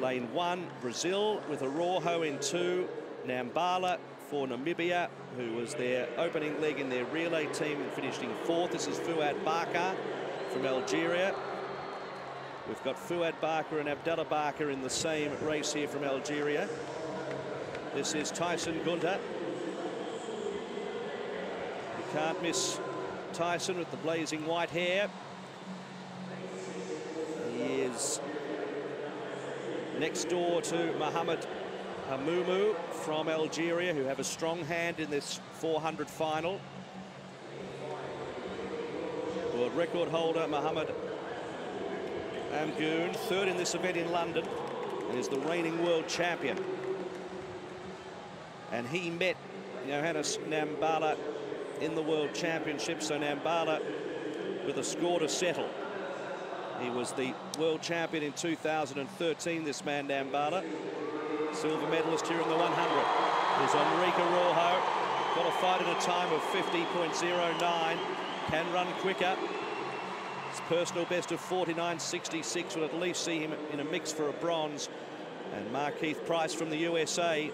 Lane one, Brazil with Araujo in two. Nambala for Namibia, who was their opening leg in their relay team and finished in fourth. This is Fouad Baka from Algeria. We've got Fouad Baka and Abdallah Baka in the same race here from Algeria. This is Tyson Gunter. You can't miss Tyson with the blazing white hair. He is next door to Mohamed Hamoumou from Algeria, who have a strong hand in this 400 final. World record holder Mohamed Amguoun, third in this event in London, and is the reigning world champion. And he met Johannes Nambala in the World Championship, so Nambala with a score to settle. He was the world champion in 2013, this man Nambala. Silver medalist here in the 100 is Henrique Araujo. Qualified at a time of 50.09. Can run quicker. His personal best of 49.66 will at least see him in a mix for a bronze. And Markeith Price from the USA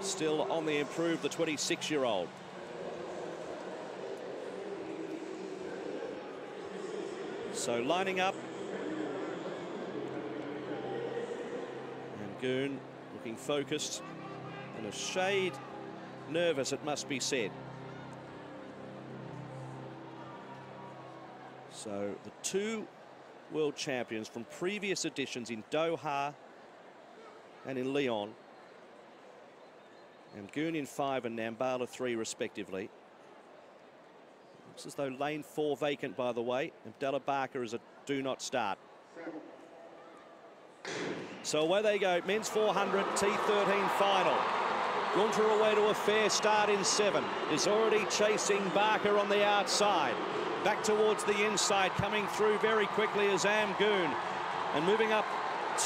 still on the improve, the 26-year-old. So lining up. Amguoun looking focused and a shade nervous, it must be said. So the two world champions from previous editions in Doha and in Lyon. Amguoun in five and Nambala three respectively. Looks as though lane four vacant, by the way. Abdallah Baka is a do not start. So away they go. Men's 400 T13 final. Gunter away to a fair start in seven. Is already chasing Baka on the outside. Back towards the inside, coming through very quickly is Amguoun. And moving up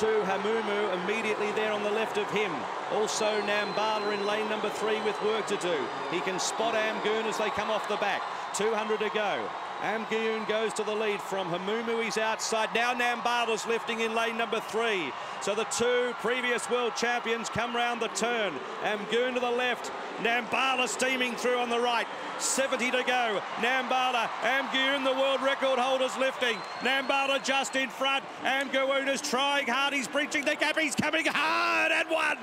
to Hamoumou immediately there on the left of him. Also Nambala in lane number three with work to do. He can spot Amguoun as they come off the back. 200 to go. Amguoun goes to the lead from Hamoumou. He's outside. Now Nambala's lifting in lane number three. So the two previous world champions come round the turn. Amguoun to the left. Nambala steaming through on the right. 70 to go. Nambala, Amguoun, the world record holders lifting. Nambala just in front. Amguoun is trying hard. He's breaching the gap. He's coming hard and won.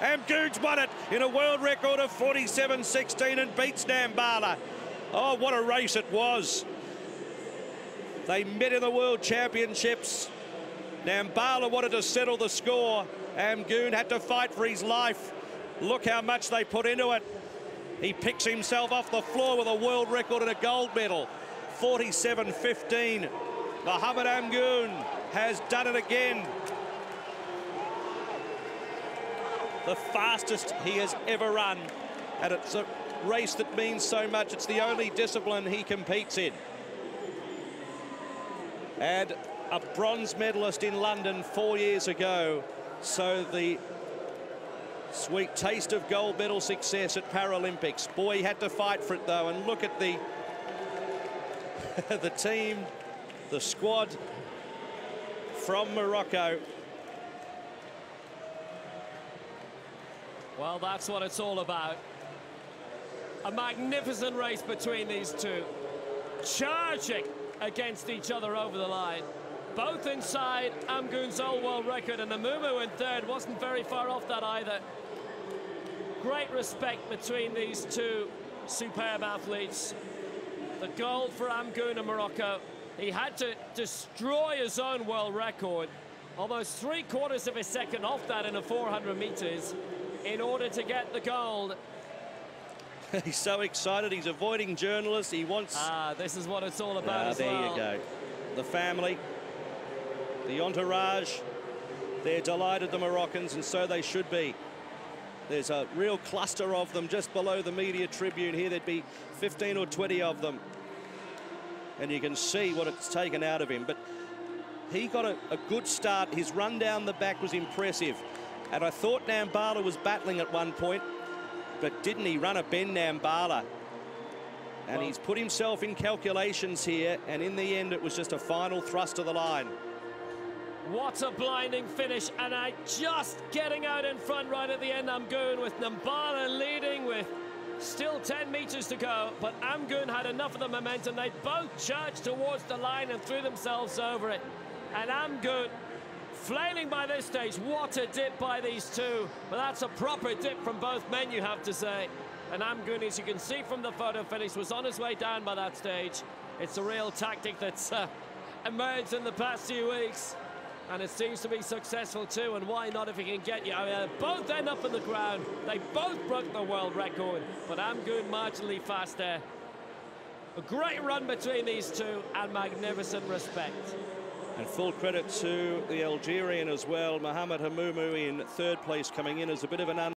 Amguoun's won it in a world record of 47.16 and beats Nambala. Oh, what a race it was. They met in the World Championships. Nambala wanted to settle the score. Amguoun had to fight for his life. Look how much they put into it. He picks himself off the floor with a world record and a gold medal. 47.15. Mohamed Amguoun has done it again. The fastest he has ever run. And it's a race that means so much. It's the only discipline he competes in and a bronze medalist in London four years ago. So the sweet taste of gold medal success at Paralympics. Boy, he had to fight for it though, and look at the the team, the squad from Morocco. Well, that's what it's all about. A magnificent race between these two. Charging against each other over the line. Both inside Amguoun's old world record, and Hamoumou in third wasn't very far off that either. Great respect between these two superb athletes. The gold for Amguoun in Morocco. He had to destroy his own world record, almost three quarters of a second off that in the 400 meters in order to get the gold. he's so excited. He's avoiding journalists. He wants. Ah, this is what it's all about. Ah, there well. you go. The family, the entourage. They're delighted, the Moroccans, and so they should be. There's a real cluster of them just below the media tribune here. There'd be 15 or 20 of them. And you can see what it's taken out of him. But he got a, a good start. His run down the back was impressive. And I thought Nambala was battling at one point, but didn't he run a Ben Nambala? And Well- he's put himself in calculations here, and in the end, it was just a final thrust to the line. What a blinding finish, and I just getting out in front right at the end. Amguoun with Nambala leading with still 10 metres to go, but Amguoun had enough of the momentum. They both charged towards the line and threw themselves over it. And Amguoun flailing by this stage. What a dip by these two. But that's a proper dip from both men, you have to say. And Amguoun, as you can see from the photo finish, was on his way down by that stage. It's a real tactic that's uh, emerged in the past few weeks and it seems to be successful too. And why not if he can get you? I mean, both end up in the ground. They both broke the world record, but Amguoun marginally faster. A great run between these two and magnificent respect. And full credit to the Algerian as well, Mohamed Hamoumou in third place coming in as a bit of an